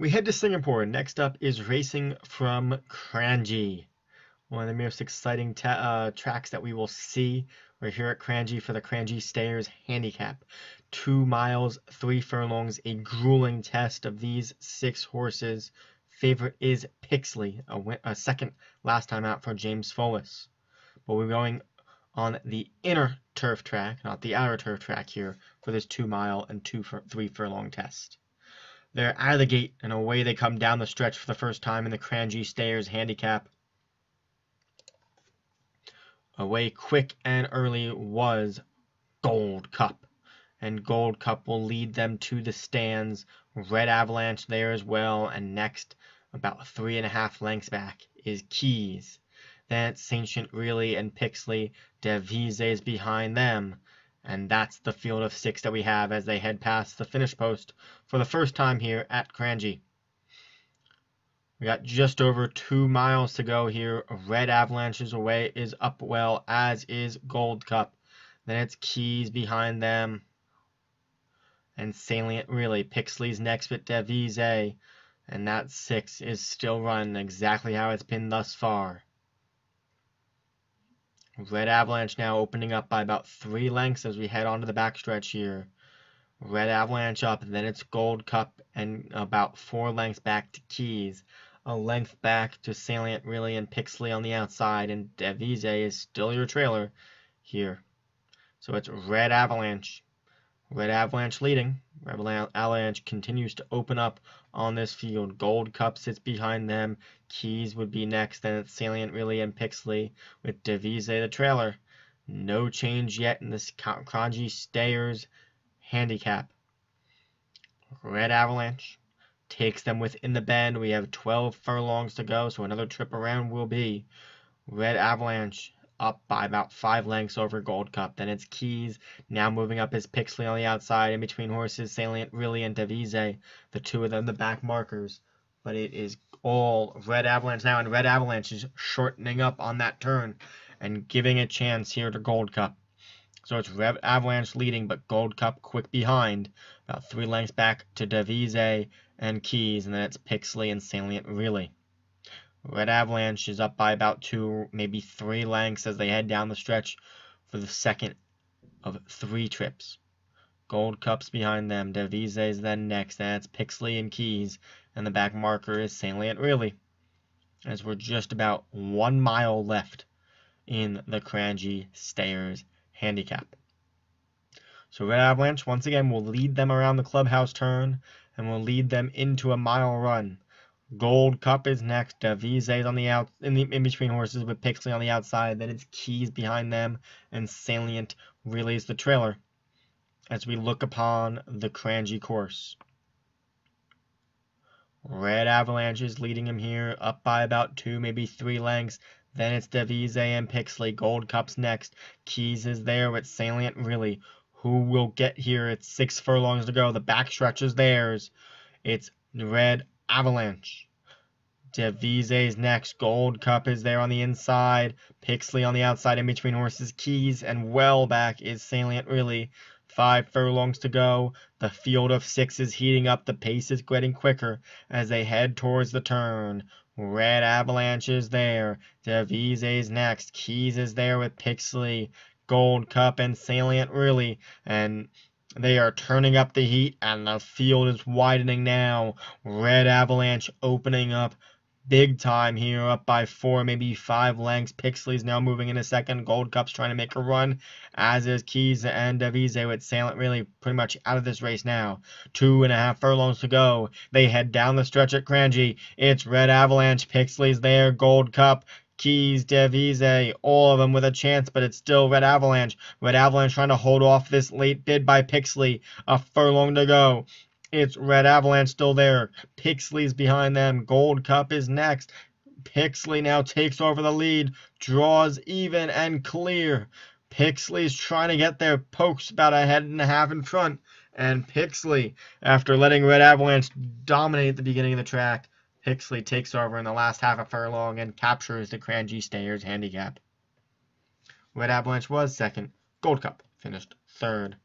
We head to Singapore. Next up is racing from Kranji. One of the most exciting uh, tracks that we will see. We're here at Kranji for the Kranji Stayers Handicap. Two miles, three furlongs, a grueling test of these six horses. Favorite is Pixley, a, a second last time out for James Follis. But we're going on the inner turf track, not the outer turf track here, for this two mile and two for three furlong test. They're out of the gate, and away they come down the stretch for the first time in the Kranji Stayers handicap. Away quick and early was Gold Cup. And Gold Cup will lead them to the stands. Red Avalanche there as well. And next, about three and a half lengths back, is Keys. Then it's Salient Really and Pixley. Devise is behind them. And that's the field of six that we have as they head past the finish post for the first time here at Kranji. We got just over two miles to go here. Red Avalanches away is up well, as is Gold Cup. Then it's Keys behind them. And Salient really. Pixley's next but Devise. And that six is still running exactly how it's been thus far. Red Avalanche now opening up by about three lengths as we head onto the backstretch here. Red Avalanche up, then it's Gold Cup, and about four lengths back to Keys. A length back to Salient Really and Pixley on the outside, and Devise is still your trailer here. So it's Red Avalanche. Red Avalanche leading. Avalanche continues to open up on this field. Gold Cup sits behind them. Keys would be next, then it's Salient Really and Pixley with Devise the trailer. No change yet in this Kranji Stayers handicap. Red Avalanche takes them within the bend. We have 12 furlongs to go, so another trip around will be. Red Avalanche up by about five lengths over Gold Cup. Then it's Keys now moving up his Pixley on the outside in between horses Salient Really and Devise, the two of them the back markers. But it is all Red Avalanche now, and Red Avalanche is shortening up on that turn and giving a chance here to Gold Cup. So it's Red Avalanche leading, but Gold Cup quick behind, about three lengths back to Devise and Keys, and then it's Pixley and Salient Really. Red Avalanche is up by about two, maybe three lengths as they head down the stretch for the second of three trips. Gold Cup's behind them. Devise is then next. That's Pixley and Keys. And the back marker is Salient Really. As we're just about one mile left in the Kranji Stayers handicap. So Red Avalanche, once again, will lead them around the clubhouse turn and will lead them into a mile run. Gold Cup is next. Devise on the out in the in between horses with Pixley on the outside. Then it's Keys behind them, and Salient relays the trailer as we look upon the Kranji course. Red Avalanche is leading him here, up by about two, maybe three lengths. Then it's Devise and Pixley. Gold Cup's next. Keys is there with Salient Really. Who will get here? It's six furlongs to go. The backstretch is theirs. It's Red Avalanche. Devise's next. Gold Cup is there on the inside. Pixley on the outside in between horses. Keys and well back is Salient Really. Five furlongs to go. The field of six is heating up. The pace is getting quicker as they head towards the turn. Red Avalanche is there. Devise's next. Keys is there with Pixley. Gold Cup and Salient Really. And they are turning up the heat, and the field is widening now. Red Avalanche opening up big time here, up by four, maybe five lengths. Pixley's now moving in a second. Gold Cup's trying to make a run, as is Keys and Devise with Salient really pretty much out of this race now. Two and a half furlongs to go. They head down the stretch at Kranji. It's Red Avalanche. Pixley's there. Gold Cup. Keys, Devise, eh, all of them with a chance, but it's still Red Avalanche. Red Avalanche trying to hold off this late bid by Pixley. A furlong to go. It's Red Avalanche still there. Pixley's behind them. Gold Cup is next. Pixley now takes over the lead, draws even and clear. Pixley's trying to get there, pokes about a head and a half in front. And Pixley, after letting Red Avalanche dominate the beginning of the track, Pixley takes over in the last half of furlong and captures the Kranji Stayers handicap. Red Avalanche was second. Gold Cup finished third.